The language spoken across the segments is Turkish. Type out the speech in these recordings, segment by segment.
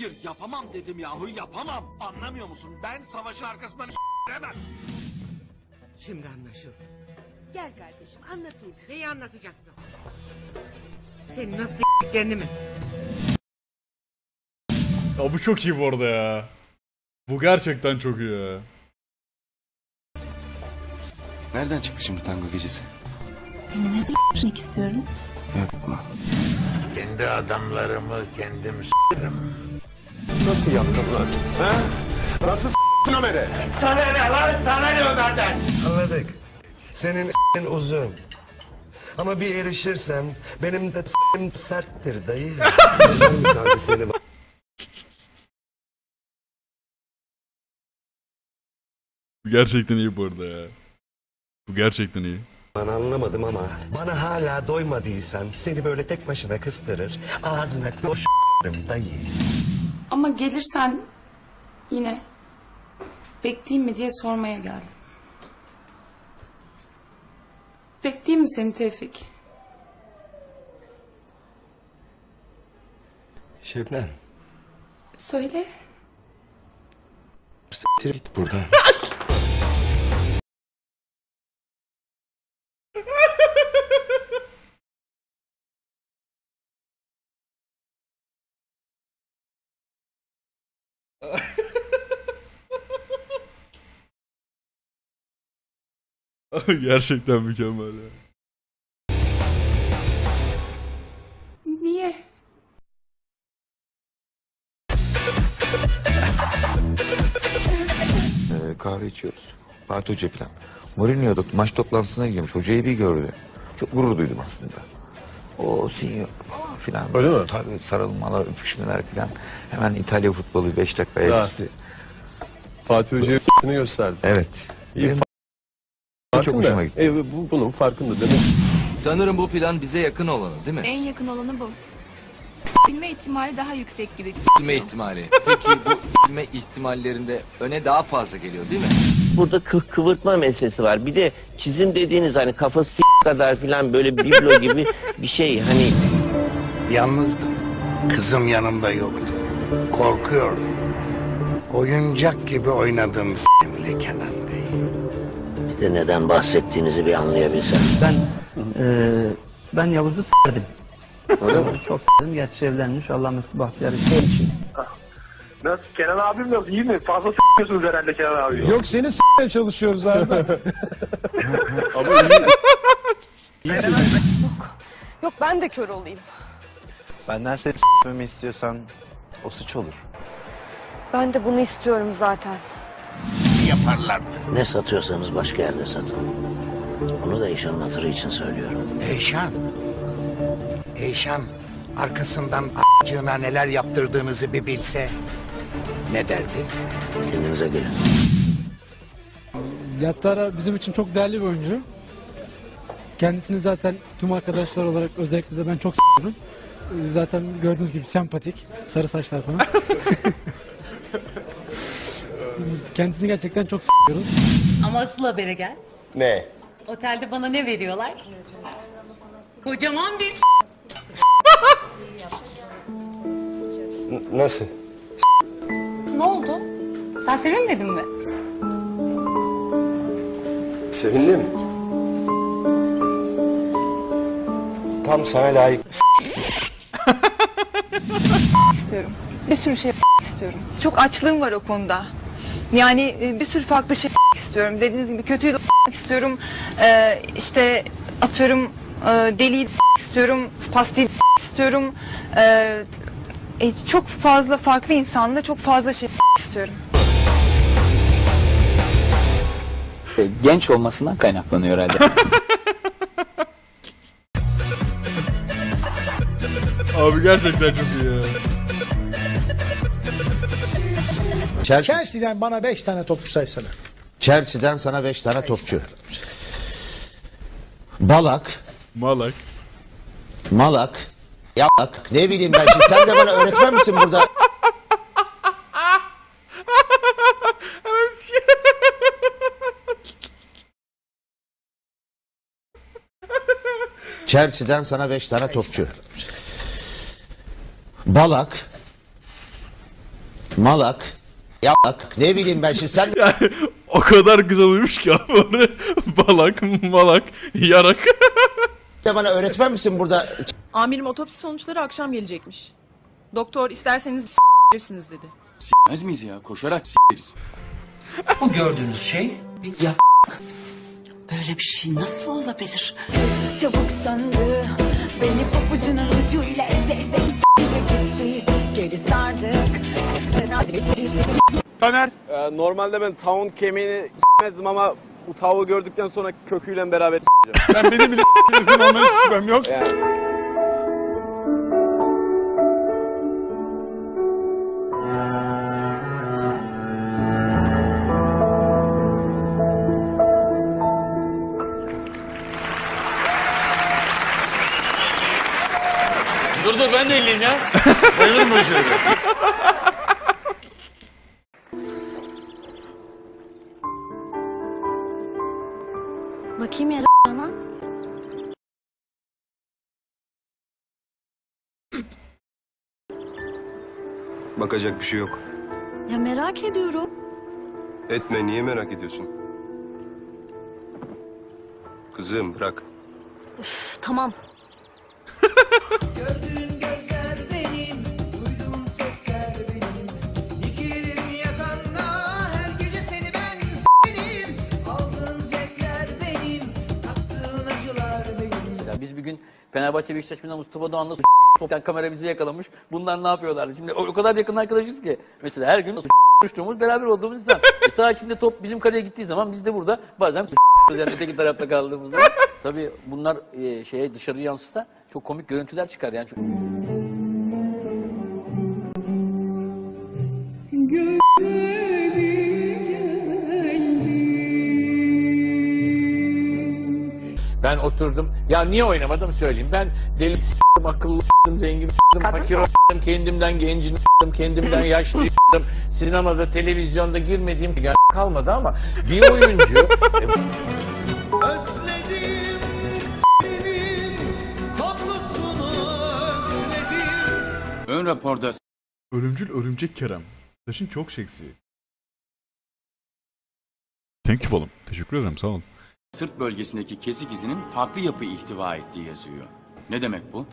Hayır yapamam dedim yahu yapamam. Anlamıyor musun? Ben savaşın arkasından s**remem. Şimdi anlaşıldı. Gel kardeşim anlatayım. Neyi anlatacaksın? Senin nasıl s**tiklerini mi? Ya bu çok iyi bu arada ya. Bu gerçekten çok iyi ya. Nereden çıktı şimdi tango gecesi? Benimle s**mek istiyorum. Yapma. Kendi adamlarımı kendim Nasıl yaptın lan? Ha? Nasıl s**tin Ömer'e? Sana ne lan sana ne Ömer'den? Anladık. Senin s**in uzun. Ama bir erişirsem benim de s**im serttir dayı. Seni Bu gerçekten iyi bu arada ya. Bu gerçekten iyi. ben anlamadım ama bana hala doymadıysan seni böyle tek başına kıstırır. Ağzına boş dayı. Ama gelirsen yine bekleyeyim mi diye sormaya geldim. Bekleyeyim mi seni Tevfik? Şebnem. Söyle. S**tir git buradan. gerçekten mükemmel ya. Niye? Ee, kahve içiyoruz. Fatih Hoca falan. Mourinho da maç toplantısına gidiyormuş. Hocayı bir gördü. Çok gurur duydum aslında. O senior falan filan. Öyle mi? Tabii sarılmalar, öpüşmeler falan. Hemen İtalya futbolu 5 dakika hepsi. Fatih Hoca'ya gösterdi. Evet. İyi Benim. Çok hoşuma gitti. E, bu, bunun farkında demek. Sanırım bu plan bize yakın olanı değil mi? En yakın olanı bu. Bilme ihtimali daha yüksek gibi. Silme ihtimali. Peki bu silme ihtimallerinde öne daha fazla geliyor değil mi? Burada kıh kıvırtma meselesi var. Bir de çizim dediğiniz hani kafası s- kadar filan böyle biblo gibi bir şey hani Yalnızdım. Kızım yanımda yoktu. Korkuyordum. Oyuncak gibi oynadım s**imle Kenan Bey. De neden bahsettiğinizi bir anlayabilsem. Ben eee ben Yavuz'u s**erdim. Öyle mi? Çok s**erdim. Gerçi evlenmiş. Allah mesut bahtiyar için. Nasıl? Kenan abim nasıl? İyi mi? Fazla s**yorsunuz herhalde Kenan abi. Yok seni s**meye çalışıyoruz abi. Ama iyi. Yok ben de kör olayım. Benden seni s**memi istiyorsan o suç olur. Ben de bunu istiyorum zaten. Yaparlardı. Ne satıyorsanız başka yerde satın. Bunu da işin hatırı için söylüyorum. Eyşan. Eyşan arkasından a**cığına neler yaptırdığınızı bir bilse ne derdi? Kendinize gelin. Yattara bizim için çok değerli bir oyuncu. Kendisini zaten tüm arkadaşlar olarak özellikle de ben çok. Ee, Zaten gördüğünüz gibi sempatik. Sarı saçlar falan. Kendisini gerçekten çok s**yoruz. Ama asıl habere gel. Ne? Otelde bana ne veriyorlar? Kocaman bir s- Nasıl? Ne oldu? Sen sevinmedin mi? Sevindim. Tam sana layık. istiyorum. Bir sürü şey istiyorum. Çok açlığım var o konuda. Yani e, bir sürü farklı şey istiyorum. Dediğiniz gibi kötüyü de istiyorum. Ee, işte atıyorum e, deliyi de istiyorum. Pastayı de istiyorum. Ee, e, çok fazla farklı insanla çok fazla şey istiyorum. Genç olmasından kaynaklanıyor herhalde. Abi gerçekten çok iyi ya. Chelsea, Chelsea'den bana 5 tane topçu saysana. Chelsea'den sana 5 tane topçu. Balak, Malak. Malak, Yalak, ne bileyim ben şimdi sen de bana öğretmen misin burada? Chelsea'den sana 5 tane topçu. Balak, malak, yalak, ne bileyim ben şimdi sen Yani o kadar güzel uymuş ki abi oraya. Balak, malak, yarak. de bana öğretmen misin burada? Amirim otopsi sonuçları akşam gelecekmiş. Doktor isterseniz s**bilirsiniz dedi. S**mez miyiz ya? Koşarak s**leriz. Bu gördüğünüz şey bir ya Böyle bir şey nasıl olabilir? Çabuk söndü Beni papucunun ucuyla eze eze eze gitti Taner. Ee, normalde ben tavuğun kemiğini s**mezdim ama bu tavuğu gördükten sonra köküyle beraber s**eceğim. Sen beni bile ondan hiç şüphem yok. Yani. Dur dur ben de elliyim ya. Bayılırım böyle şeylere. Bakayım yara bana Bakacak bir şey yok. Ya merak ediyorum Etme niye merak ediyorsun? Kızım bırak. Üf, Tamam Gözler Fenerbahçe Beşiktaş finali Mustafa Doğan'la toptan kamera bizi yakalamış. Bunlar ne yapıyorlardı? Şimdi o, o kadar yakın arkadaşız ki. Mesela her gün konuştuğumuz beraber olduğumuz insan. E, saha içinde top bizim kaleye gittiği zaman biz de burada bazen yani öteki tarafta kaldığımızda. Tabii bunlar e, şeye dışarı yansısa çok komik görüntüler çıkar yani. Çok... Ben oturdum. Ya niye oynamadım söyleyeyim. Ben deli s**tim, akıllı s**tim, zengin s**tim, fakir s**tim, kendimden gencin s**tim, kendimden yaşlı s**tim. Sinemada, televizyonda girmediğim yani kalmadı ama bir oyuncu Özledim senin kokusunu özledim. Ön raporda Ölümcül örümcek Kerem. Saçın çok seksi. Thank you oğlum. Teşekkür ederim sağ olun. Sırt bölgesindeki kesik izinin farklı yapı ihtiva ettiği yazıyor. Ne demek bu?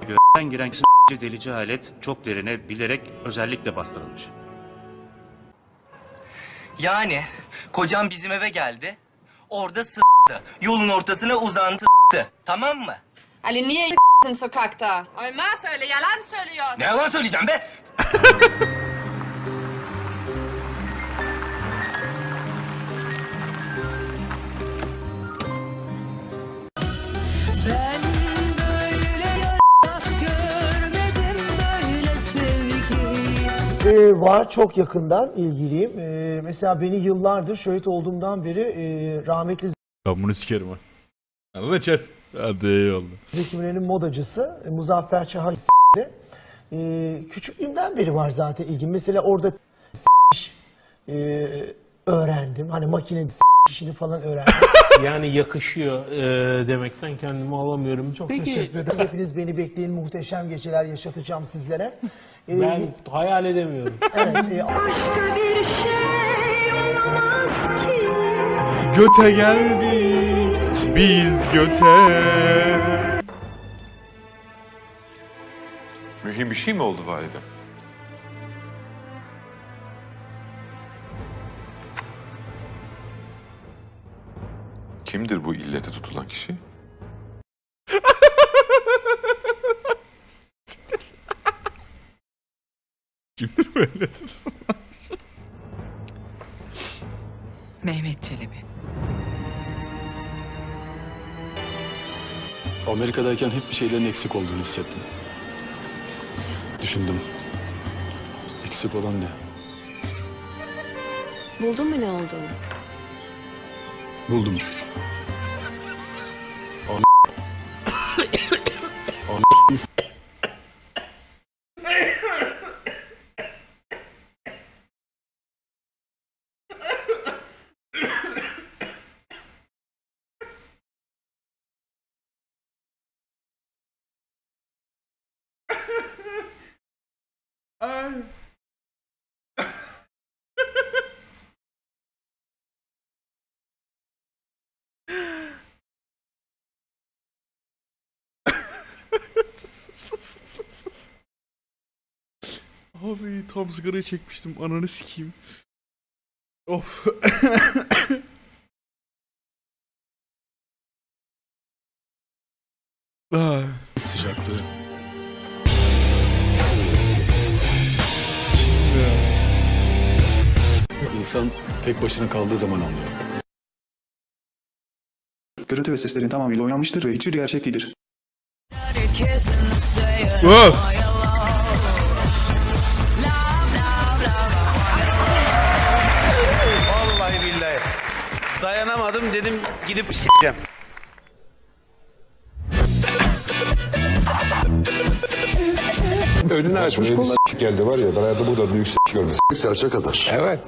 Gökten giren s***ci delici alet çok derine bilerek özellikle bastırılmış. Yani kocam bizim eve geldi. Orada s**tı. Yolun ortasına uzandı s**tı. Tamam mı? Ali niye y***sın sokakta? Olmaz öyle yalan söylüyor. Ne yalan söyleyeceğim be? var çok yakından ilgiliyim. Ee, mesela beni yıllardır şöhret olduğumdan beri e, rahmetli Ben bunu sikerim ha. Anladın chat. Hadi eyvallah. Zeki Müren'in modacısı e, Muzaffer Çahan s***de. Ee, küçüklüğümden beri var zaten ilgim. Mesela orada s***iş, e, öğrendim. Hani makine işini falan öğrendim. Yani yakışıyor e, demekten kendimi alamıyorum. Çok teşekkür ederim. Hepiniz beni bekleyin. Muhteşem geceler yaşatacağım sizlere. Ee, Ben hayal edemiyorum. Evet. e, Başka bir şey olamaz ki Göte geldik. Biz göte. Mühim bir şey mi oldu valide? Kimdir bu illete tutulan kişi? böyle? Mehmet Çelebi. Amerika'dayken hep bir şeylerin eksik olduğunu hissettim. Düşündüm. Eksik olan ne? Buldun mu ne olduğunu? Buldum. Ay. Abi tam sigarayı çekmiştim. Ananı sikeyim. Of. Sıcaklığı. İnsan tek başına kaldığı zaman anlıyor. Görüntü ve seslerin tamamıyla oynanmıştır ve hiçbir gerçek değildir. Öf. Vallahi billahi. Dayanamadım dedim gidip s**eceğim. Önünü açmış kullan. geldi var ya ben hayatımda burada büyük s*** görmedim. Serçe kadar. Evet.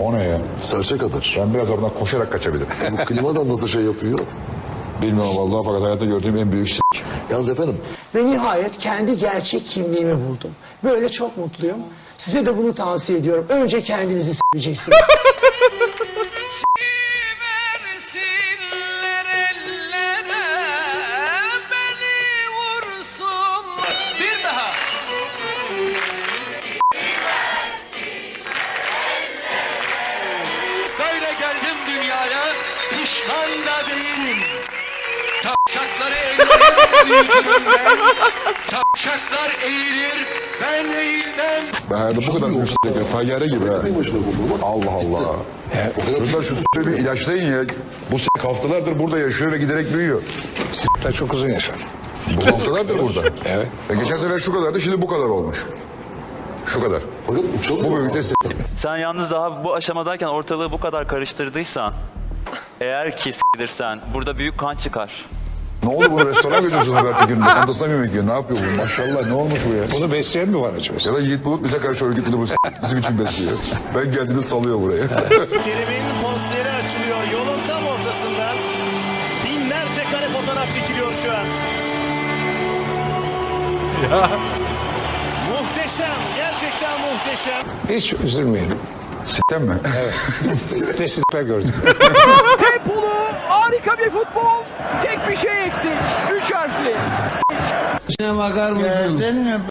O ne ya? Serçe kadar. Ben biraz oradan koşarak kaçabilirim. Bu klimadan nasıl şey yapıyor? Bilmiyorum vallahi fakat hayatta gördüğüm en büyük s***. Yalnız efendim. Ve nihayet kendi gerçek kimliğimi buldum. Böyle çok mutluyum. Size de bunu tavsiye ediyorum. Önce kendinizi seveceksiniz. pişman da değilim. Tavşakları ben. Tavşaklar eğilir ben eğilmem. Ben bu kadar s*** Tayyare gibi ha. Allah Allah. Çocuklar şu s***ü bir ilaçlayın ya. Bu s*** haftalardır burada yaşıyor ve giderek büyüyor. S***ler çok uzun yaşar. Bu haftalardır burada. evet. Ve geçen sefer şu kadardı şimdi bu kadar olmuş. Şu kadar. Bu büyüklükte s***. Sen yalnız daha bu aşamadayken ortalığı bu kadar karıştırdıysan eğer ki s**dirsen burada büyük kan çıkar. Ne oldu bunu restorana götürsün Haber Tekin? Lokantasına mı yemek yiyor? Ne yapıyor bu? Maşallah ne olmuş bu ya? Bunu besleyen mi var acaba? Ya da Yiğit Bulut bize karşı örgütledi bu s*** bizim için besliyor. Ben geldiğimde salıyor buraya. Terim'in posteri açılıyor yolun tam ortasından. Binlerce kare fotoğraf çekiliyor şu an. Muhteşem, gerçekten muhteşem. Hiç üzülmeyelim. Sitten mi? Evet. Kesinlikle gördüm. Tempolu harika bir futbol. Tek bir şey eksik. Üç harfli. İçine bakar mısın?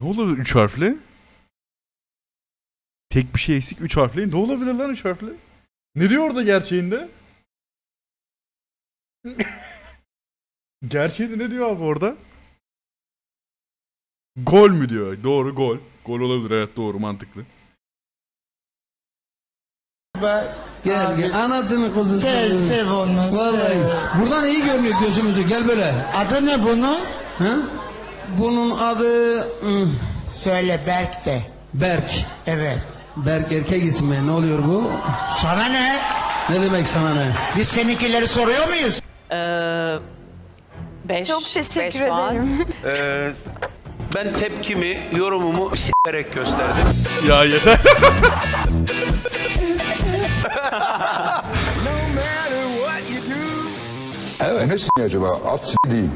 Ne olur üç harfli? Tek bir şey eksik üç harfli. Ne olabilir lan üç harfli? Ne diyor orada gerçeğinde? gerçeğinde ne diyor abi orada? Gol mü diyor? Doğru gol. Gol olabilir evet doğru mantıklı. Gel gel. Anasını kuzusu. Sev, sev onu, Vallahi. sev. Buradan iyi görünüyor gözümüzü. Gel böyle. Adı ne bunun? Hı? Bunun adı... Söyle Berk de. Berk. Evet. Berk erkek ismi. Ne oluyor bu? Sana ne? Ne demek sana ne? Biz seninkileri soruyor muyuz? Beş. Çok teşekkür ederim. Ee, ben tepkimi, yorumumu s**erek gösterdim. Ya yeter. Evet. Ne s*** acaba? At s*** değil.